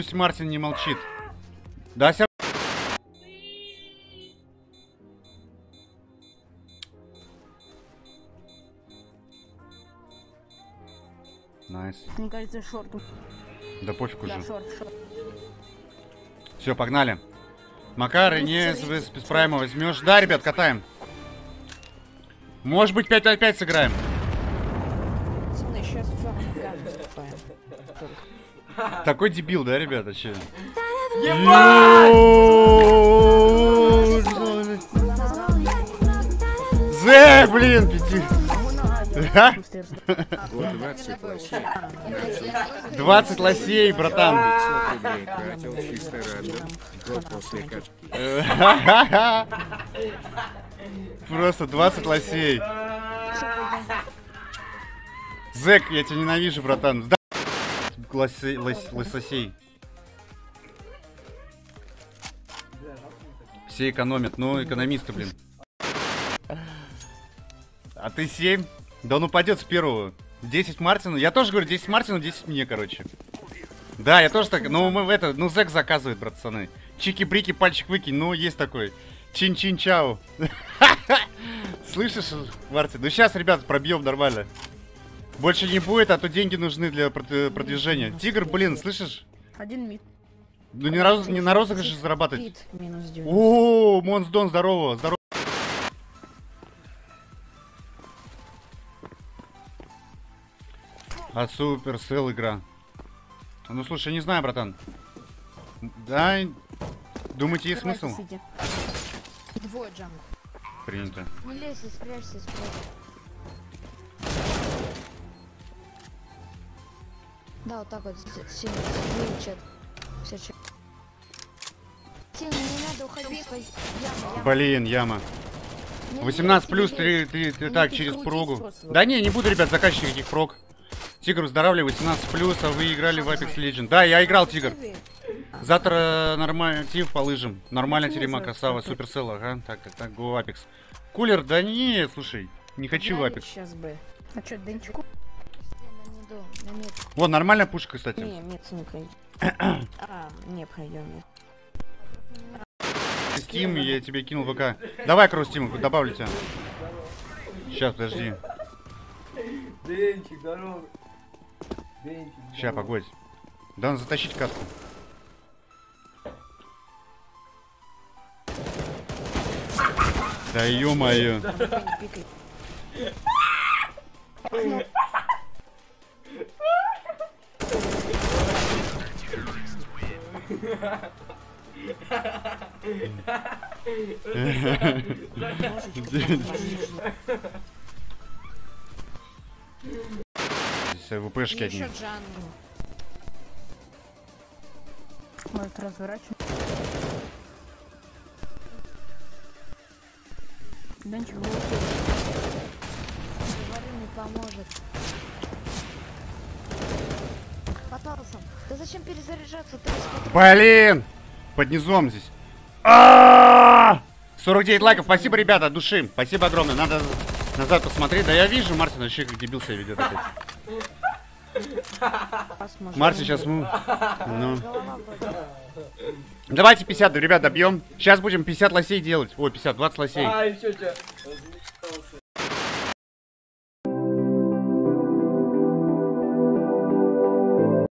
Пусть Мартин не молчит. Да, ся... Nice. Мне кажется, short. Да пофиг Да, уже. short, short. Все, погнали. Макар, не с, с, без прайма возьмешь. Да, ребят, катаем. Может быть, 5 на 5 сыграем. Сейчас все. Такой дебил, да, ребята, че? Зе, блин, пяти. Да? Вот 20 лосей. 20 лосей, братан. 500 рублей тратил чисто рандом. Год после катки. Просто 20 лосей. Зэк, я тебя ненавижу, братан. Лосе- лос- лососей. Все экономят, ну, экономисты, блин. А ты 7? Да он упадет с первого. 10 Мартину. Я тоже говорю, 10 Мартину, 10 мне, короче. Да, я тоже так. Ну, мы это, ну, Зэк заказывает, братаны. Чики-брики, пальчик выкинь. Ну, есть такой. Чин-чин-чау. Слышишь, Мартин? Ну, сейчас, ребят, пробьем нормально. Больше не будет, а то деньги нужны для прод- продвижения. Тигр, блин, слышишь? Один мид. Ну, не на, роз- не на розыгрыше зарабатывать. Мид минус 9. О, Монсдон, здорово, здорово. А супер, сел игра. Ну слушай, не знаю, братан. Да, думаете, есть смысл? Двое джамп. Принято. Не лезь, спрячься, спрячься. Да, вот так вот, сильно, сильно чат. Все чат. Тина, не надо уходить. Яма, яма. Блин, яма. Не 18 лезь, плюс, не ты, лезь. ты, ты Ну, так, ты через просто. Да не, не буду, ребят, заказчик никаких прог. Тигр, выздоравливай, 18 плюс, а вы играли в Apex Legends. Да, я играл, Тигр. Завтра нормально, Тив по лыжам. Нормально, Ну, терема, красава, суперсел, ага. Так, так, так, го Apex. Кулер, да не, слушай, не хочу в Apex. Сейчас бы. А что, Денчику? Я на мид. Вон, нормальная пушка, кстати. Не, мид не пройдет. А, не пройдем. Steam, я тебе кинул ВК. Давай, Кросс Steam, добавлю тебя. Сейчас, подожди. Денчик, здорово. Денчик. Сейчас, погодь. Да надо затащить катку. Да ё-моё. ВПшки одни. Может, разворачиваем. Денчик, вы Говорю, не поможет. Да зачем перезаряжаться? Блин! Под низом здесь. А! 49 лайков. Спасибо, ребята, от души. Спасибо огромное. Надо назад посмотреть. Да я вижу, Мартин вообще как дебил себя ведет опять. Мартин сейчас... Ну. Голова болит. Давайте 50, ребят, добьем. Сейчас будем 50 лосей делать. Ой, 50, 20 лосей. А, еще что?